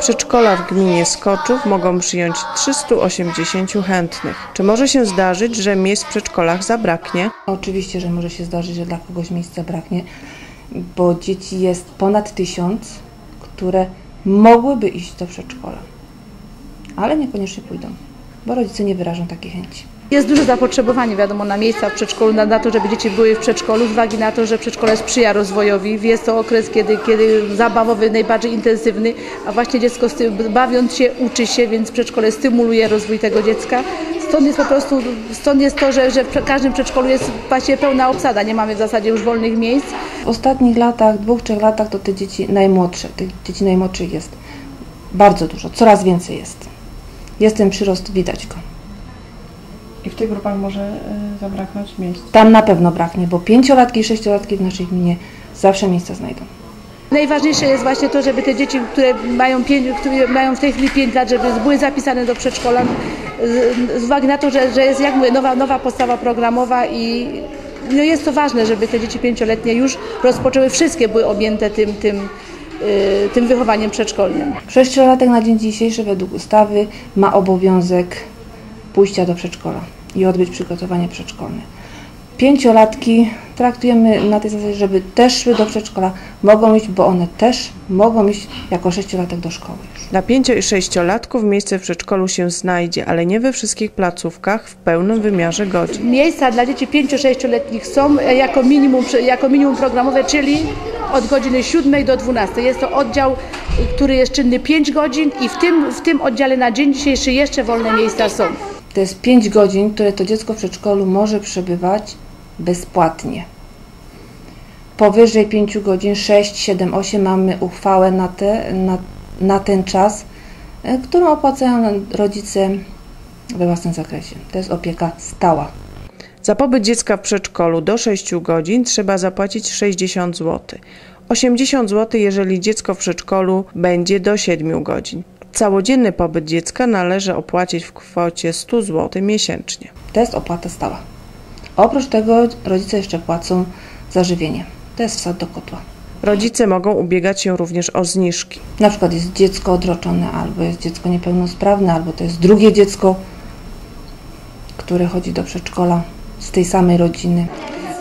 Przedszkola w gminie Skoczów mogą przyjąć 380 chętnych. Czy może się zdarzyć, że miejsc w przedszkolach zabraknie? Oczywiście, że może się zdarzyć, że dla kogoś miejsca braknie, bo dzieci jest ponad tysiąc, które mogłyby iść do przedszkola, ale niekoniecznie pójdą, bo rodzice nie wyrażą takiej chęci. Jest duże zapotrzebowanie, wiadomo, na miejsca w przedszkolu, na, na to, żeby dzieci były w przedszkolu, z uwagi na to, że przedszkole sprzyja rozwojowi. Jest to okres, kiedy, kiedy zabawowy, najbardziej intensywny, a właśnie dziecko z tym, bawiąc się, uczy się, więc przedszkole stymuluje rozwój tego dziecka. Stąd jest po prostu, stąd jest to, że, że w każdym przedszkolu jest właściwie pełna obsada, nie mamy w zasadzie już wolnych miejsc. W ostatnich latach, dwóch, trzech latach to te dzieci najmłodsze, tych dzieci najmłodszych jest bardzo dużo, coraz więcej jest. Jest ten przyrost, widać go. I w tych grupach może y, zabraknąć miejsc. Tam na pewno braknie, bo pięciolatki i sześciolatki w naszej gminie zawsze miejsca znajdą. Najważniejsze jest właśnie to, żeby te dzieci, które mają, pięć, które mają w tej chwili 5 lat, żeby były zapisane do przedszkola, z, z uwagi na to, że, że jest jak mówię, nowa, nowa podstawa programowa i no jest to ważne, żeby te dzieci pięcioletnie już rozpoczęły, wszystkie były objęte tym, tym, tym wychowaniem przedszkolnym. Sześciolatek na dzień dzisiejszy według ustawy ma obowiązek pójścia do przedszkola i odbyć przygotowanie przedszkolne. Pięciolatki traktujemy na tej zasadzie, żeby też szły do przedszkola, mogą iść, bo one też mogą iść jako sześciolatek do szkoły. Dla pięcio- i sześciolatków miejsce w przedszkolu się znajdzie, ale nie we wszystkich placówkach w pełnym wymiarze godzin. Miejsca dla dzieci 5-6-letnich są e, jako minimum, jako minimum programowe, czyli od godziny 7 do 12. Jest to oddział, y, który jest czynny 5 godzin i w tym, w tym oddziale na dzień dzisiejszy jeszcze wolne miejsca są. To jest 5 godzin, które to dziecko w przedszkolu może przebywać bezpłatnie. Powyżej 5 godzin, 6, 7, 8 mamy uchwałę na, te, na, na ten czas, e, którą opłacają rodzice we własnym zakresie. To jest opieka stała. Za pobyt dziecka w przedszkolu do 6 godzin trzeba zapłacić 60 zł. 80 zł, jeżeli dziecko w przedszkolu będzie do 7 godzin. Całodzienny pobyt dziecka należy opłacić w kwocie 100 zł miesięcznie. To jest opłata stała. Oprócz tego rodzice jeszcze płacą za żywienie. To jest wsad do kotła. Rodzice mogą ubiegać się również o zniżki. Na przykład jest dziecko odroczone, albo jest dziecko niepełnosprawne, albo to jest drugie dziecko, które chodzi do przedszkola z tej samej rodziny.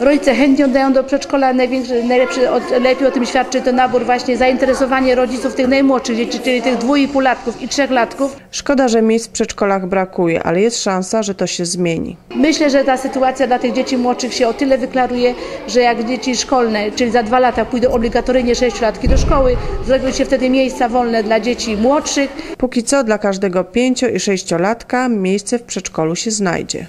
Rodzice chętnie oddają do przedszkola, największy, najlepszy, od, lepiej o tym świadczy ten nabór właśnie zainteresowanie rodziców tych najmłodszych dzieci, czyli tych dwu i półlatków i trzechlatków. Szkoda, że miejsc w przedszkolach brakuje, ale jest szansa, że to się zmieni. Myślę, że ta sytuacja dla tych dzieci młodszych się o tyle wyklaruje, że jak dzieci szkolne, czyli za dwa lata pójdą obligatoryjnie sześciolatki do szkoły, zrobią się wtedy miejsca wolne dla dzieci młodszych. Póki co dla każdego pięcio- i sześciolatka miejsce w przedszkolu się znajdzie.